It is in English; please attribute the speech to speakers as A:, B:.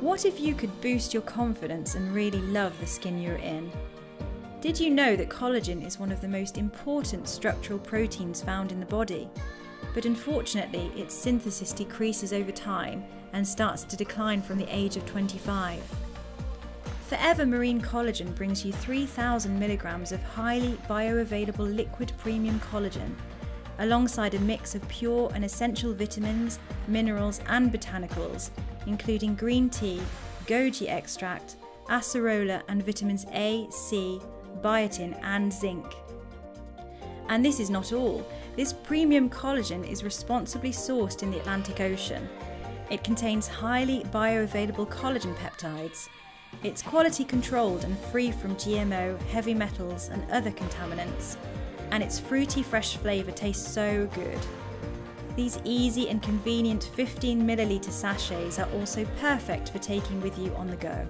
A: What if you could boost your confidence and really love the skin you're in? Did you know that collagen is one of the most important structural proteins found in the body? But unfortunately, its synthesis decreases over time and starts to decline from the age of 25. Forever Marine Collagen brings you 3,000 milligrams of highly bioavailable liquid premium collagen, alongside a mix of pure and essential vitamins, minerals, and botanicals, including green tea, goji extract, acerola, and vitamins A, C, biotin, and zinc. And this is not all. This premium collagen is responsibly sourced in the Atlantic Ocean. It contains highly bioavailable collagen peptides it's quality controlled and free from GMO, heavy metals, and other contaminants. And its fruity fresh flavour tastes so good. These easy and convenient 15 milliliter sachets are also perfect for taking with you on the go.